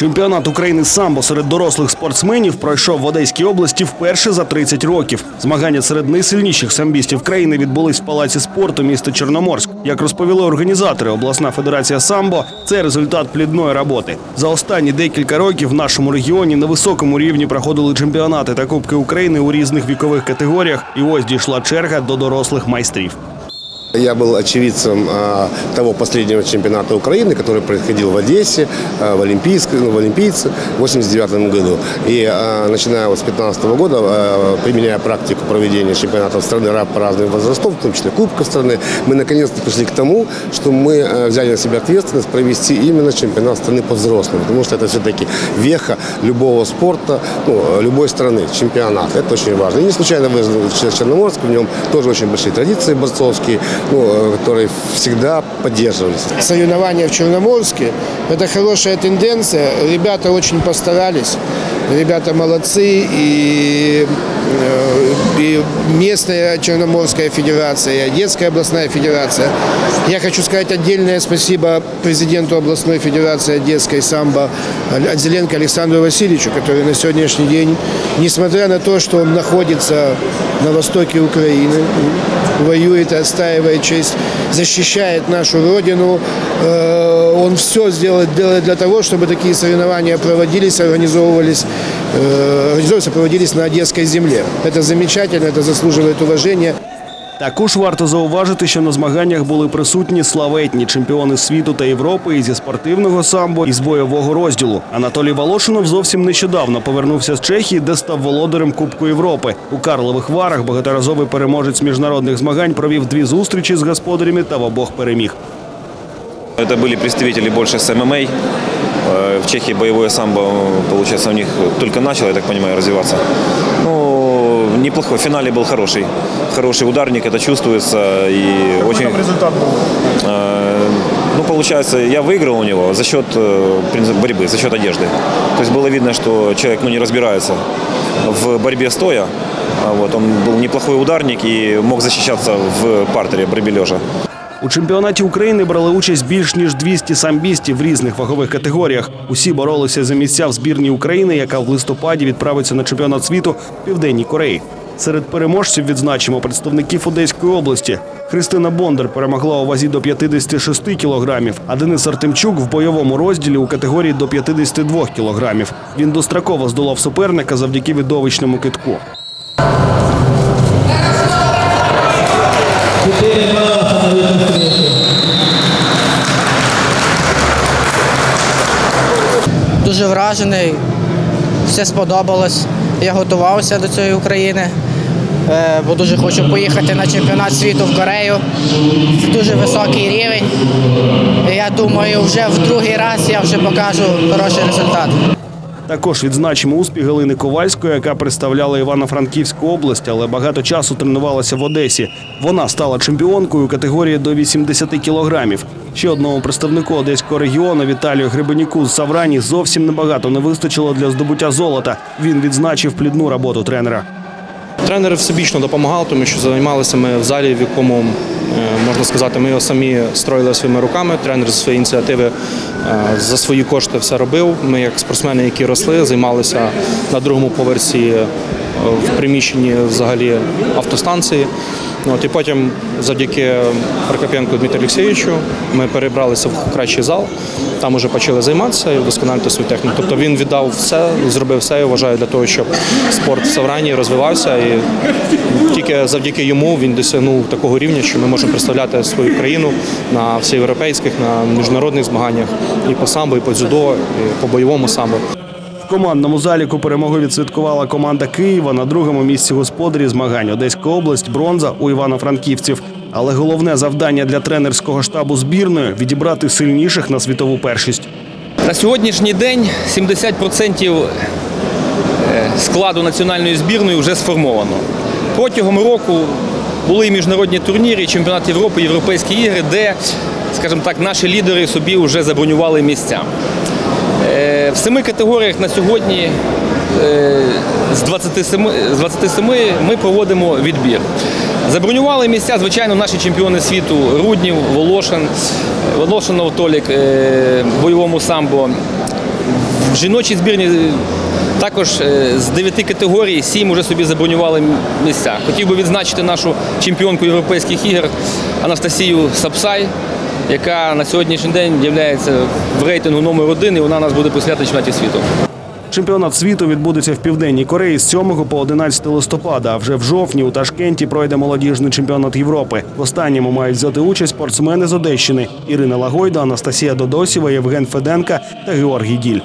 Чемпіонат України самбо серед дорослих спортсменів пройшов в Одеській області вперше за 30 років. Змагання серед найсильніших самбістів країни відбулись в палаці спорту міста Чорноморськ. Як розповіли організатори, обласна федерація самбо це результат плідної роботи. За останні декілька років в нашому регіоні на високому рівні проходили чемпіонати та кубки України у різних вікових категоріях. І ось дійшла черга до дорослих майстрів. Я был очевидцем а, того последнего чемпионата Украины, который происходил в Одессе, а, в, Олимпийск- ну, в Олимпийце в 89 году. И а, начиная вот с 15 года, применяя практику проведения чемпионатов страны ра- по разным возрастам, в том числе Кубка страны, мы наконец-то пришли к тому, что мы взяли на себя ответственность провести именно чемпионат страны по взрослым. Потому что это все-таки веха любого спорта, ну, любой страны, чемпионат. Это очень важно. И не случайно вызван Черноморск, в нем тоже очень большие традиции борцовские, ну, э, которые всегда поддерживались. соревнования в Черноморске. Это хорошая тенденция. Ребята очень постарались. Ребята молодцы. И, э, и местная Черноморская федерация, и Одесская областная федерация. Я хочу сказать отдельное спасибо президенту областной федерации Одесской самбо Отзеленко Александру Васильевичу, который на сегодняшний день, несмотря на то, что он находится на востоке Украины, воюет отстаивает честь, защищает нашу родину. Э, Он все сделает, делает для того, чтобы такие соревнования проводились, организовывались, э, организовывались проводились на одесской земле. Это замечательно, это заслуживает уважения. Також варто зауважити, що на змаганнях були присутні славетні чемпіони світу та Європи і зі спортивного самбо, і з бойового розділу. Анатолій Волошинов зовсім нещодавно повернувся з Чехії, де став володарем Кубку Європи. У Карлових Варах багаторазовий переможець міжнародних змагань провів дві зустрічі з господарями та в обох переміг. Это были представители больше с ММА. Э, В Чехии боевое самбо, получается, у них только начало, я так понимаю, развиваться. Ну, неплохой. В финале был хороший. Хороший ударник, это чувствуется. И очень... результат был? Ну, получается, я выиграл у него за счет э, принцип борьбы, за счет одежды. То есть было видно, что человек ну, не разбирается в борьбе стоя. А Вот, он был неплохой ударник и мог защищаться в партере, борьбе лежа. У чемпіонаті України брали участь більш ніж 200 самбістів в різних вагових категоріях. Усі боролися за місця в збірній України, яка в листопаді відправиться на чемпіонат світу в Південній Кореї. Серед переможців відзначимо представників Одеської області. Христина Бондар перемогла у вазі до 56 кілограмів, а Денис Артемчук в бойовому розділі у категорії до 52 кілограмів. Він достроково здолав суперника завдяки видовищному китку. дуже вражений, все сподобалось. Я готувався до цієї України, е, бо дуже хочу поїхати на чемпіонат світу в Корею. Дуже високий рівень. Я думаю, вже в другий раз я вже покажу хороший результат. Також відзначимо успіх Галини Ковальської, яка представляла Івано-Франківську область, але багато часу тренувалася в Одесі. Вона стала чемпіонкою категорії до 80 кілограмів. Ще одному представнику одеського регіону Віталію Гребенюку з Саврані зовсім небагато не вистачило для здобуття золота. Він відзначив плідну роботу тренера. Тренер всебічно допомагав, тому що займалися ми в залі, в якому можна сказати, ми його самі строїли своїми руками. Тренер зі своєї ініціативи е, за свої кошти все робив. Ми, як спортсмени, які росли, займалися на другому поверсі е, в приміщенні взагалі автостанції. Ну, От, і потім, завдяки Прокопенку Дмитру Олексійовичу, ми перебралися в кращий зал. Там вже почали займатися і вдосконалити свою техніку. Тобто він віддав все, зробив все, я вважаю, для того, щоб спорт в Саврані розвивався. І тільки завдяки йому він досягнув такого рівня, що ми можемо представляти свою країну на всеєвропейських, на міжнародних змаганнях і по самбо, і по дзюдо, і по бойовому самбо. Командному заліку перемогу відсвяткувала команда Києва на другому місці господарі змагань Одеська область, бронза у Івано-Франківців. Але головне завдання для тренерського штабу збірної відібрати сильніших на світову першість. На сьогоднішній день 70% складу національної збірної вже сформовано. Протягом року були і міжнародні турніри, і чемпіонат Європи, Європейські ігри, де, скажімо так, наші лідери собі вже забронювали місця. В семи категоріях на сьогодні е, з 27, з 27 ми проводимо відбір. Забронювали місця, звичайно, наші чемпіони світу Руднів, Волошин, Волошинов Толік е, бойовому самбо. В жіночій збірні е, також з дев'яти категорій сім уже собі забронювали місця. Хотів би відзначити нашу чемпіонку європейських ігор Анастасію Сапсай, яка на сьогоднішній день є в рейтингу номер один, і вона нас буде присвятити чемпіонаті світу. Чемпіонат світу відбудеться в південній Кореї з 7 по 11 листопада. А вже в жовтні у Ташкенті пройде молодіжний чемпіонат Європи. В останньому мають взяти участь спортсмени з Одещини Ірина Лагойда, Анастасія Додосєва, Євген Феденка та Георгій Діль.